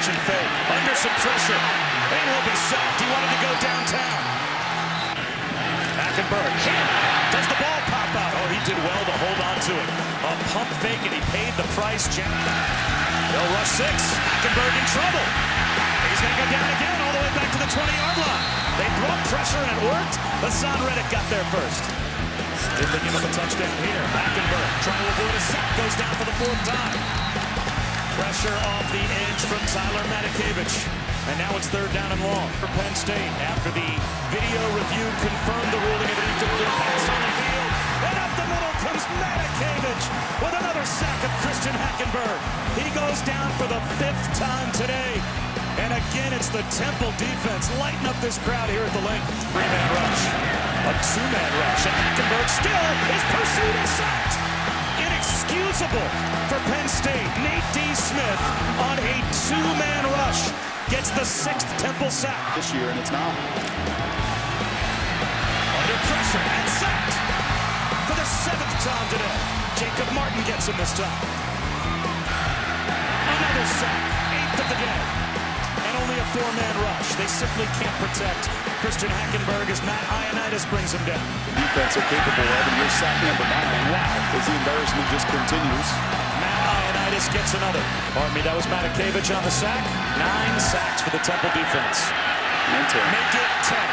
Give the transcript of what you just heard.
Fake. Under some pressure. Be sacked. He wanted to go downtown. Hackenberg. Does the ball pop out? Oh, he did well to hold on to it. A pump fake, and he paid the price. They'll rush six. Hackenberg in trouble. He's going to go down again all the way back to the 20-yard line. They brought pressure, and it worked. Haason Reddick got there first. Did they give up a touchdown here? Hackenberg trying to avoid a sack. Goes down for the fourth time. Pressure off the edge from Tyler Matakevich. And now it's third down and long for Penn State after the video review confirmed the ruling of an incomplete pass on the field. And up the middle comes Matakevich with another sack of Christian Hackenberg. He goes down for the fifth time today. And again, it's the Temple defense lighting up this crowd here at the Linc. Three-man rush. A two-man rush. And Hackenberg still is pursued and sacked. Inexcusable for Penn State. Smith on a two-man rush gets the sixth Temple sack. This year, and it's now. Under pressure and sacked for the seventh time today. Jacob Martin gets him this time. Another sack, eighth of the day. And only a four-man rush. They simply can't protect Christian Hackenberg as Matt Ioannidis brings him down. The defense are capable of, and here's sack number nine. Wow. As the embarrassment just continues. Matt gets another. Pardon me, that was Matakevich on the sack. Nine sacks for the Temple defense. Make it 10.